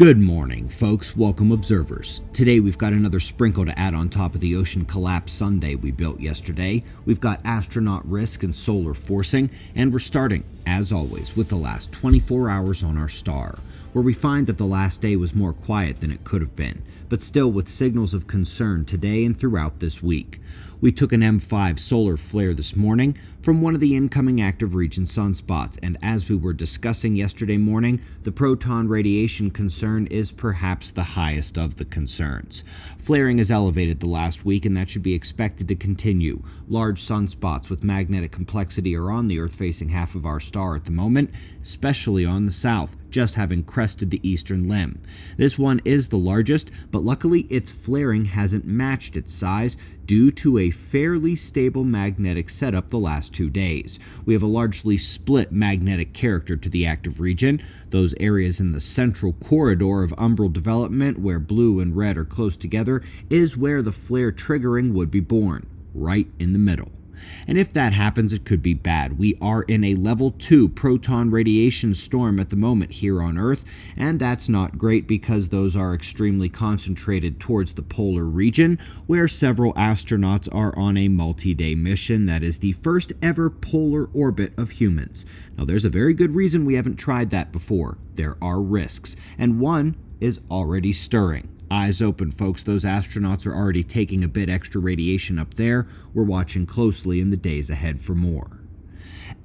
Good morning, folks. Welcome, observers. Today we've got another sprinkle to add on top of the ocean collapse sundae we built yesterday. We've got astronaut risk and solar forcing, and we're starting, as always, with the last 24 hours on our star, where we find that the last day was more quiet than it could have been, but still with signals of concern today and throughout this week. We took an M5 solar flare this morning from one of the incoming active region sunspots, and as we were discussing yesterday morning, the proton radiation concern is perhaps the highest of the concerns. Flaring is elevated the last week, and that should be expected to continue. Large sunspots with magnetic complexity are on the Earth facing half of our star at the moment, especially on the south just having crested the eastern limb. This one is the largest, but luckily its flaring hasn't matched its size due to a fairly stable magnetic setup the last two days. We have a largely split magnetic character to the active region. Those areas in the central corridor of umbral development, where blue and red are close together, is where the flare triggering would be born, right in the middle. And if that happens, it could be bad. We are in a level 2 proton radiation storm at the moment here on Earth, and that's not great because those are extremely concentrated towards the polar region, where several astronauts are on a multi day mission that is the first ever polar orbit of humans. Now, there's a very good reason we haven't tried that before. There are risks, and one is already stirring. Eyes open, folks. Those astronauts are already taking a bit extra radiation up there. We're watching closely in the days ahead for more.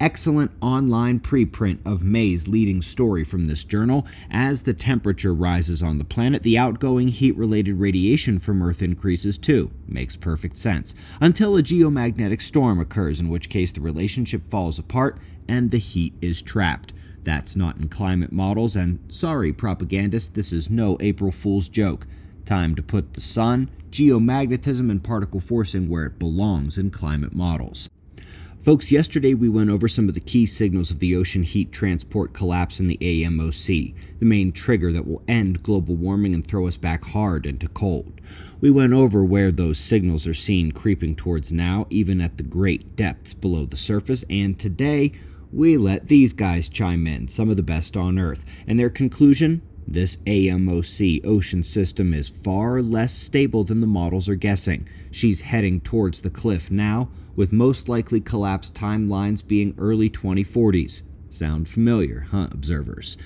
Excellent online preprint of May's leading story from this journal. As the temperature rises on the planet, the outgoing heat related radiation from Earth increases too. Makes perfect sense. Until a geomagnetic storm occurs, in which case the relationship falls apart and the heat is trapped. That's not in climate models, and sorry, propagandists, this is no April Fool's joke. Time to put the sun, geomagnetism, and particle forcing where it belongs in climate models. Folks, yesterday we went over some of the key signals of the ocean heat transport collapse in the AMOC, the main trigger that will end global warming and throw us back hard into cold. We went over where those signals are seen creeping towards now, even at the great depths below the surface, and today we let these guys chime in, some of the best on Earth, and their conclusion this AMOC ocean system is far less stable than the models are guessing. She's heading towards the cliff now, with most likely collapse timelines being early 2040s. Sound familiar, huh, observers?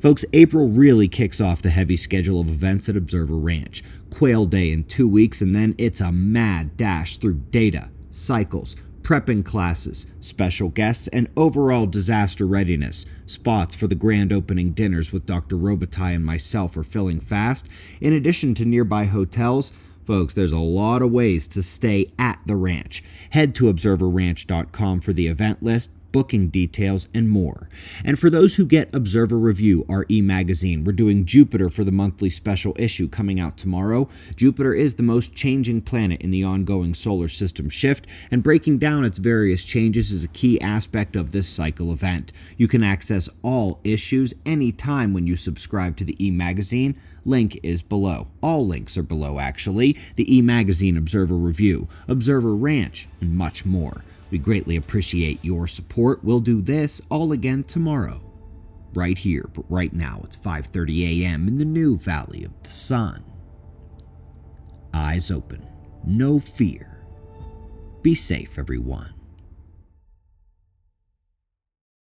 Folks, April really kicks off the heavy schedule of events at Observer Ranch. Quail Day in two weeks, and then it's a mad dash through data, cycles, prepping classes, special guests, and overall disaster readiness. Spots for the grand opening dinners with Dr. Robitaille and myself are filling fast. In addition to nearby hotels, folks, there's a lot of ways to stay at the ranch. Head to observerranch.com for the event list, booking details, and more. And for those who get Observer Review, our e magazine, we're doing Jupiter for the monthly special issue coming out tomorrow. Jupiter is the most changing planet in the ongoing solar system shift, and breaking down its various changes is a key aspect of this cycle event. You can access all issues anytime when you subscribe to the e magazine. Link is below. All links are below, actually. The e magazine Observer Review, Observer Ranch, and much more. We greatly appreciate your support. We'll do this all again tomorrow. Right here, but right now it's 5:30 a.m. in the new Valley of the Sun. Eyes open, no fear. Be safe, everyone.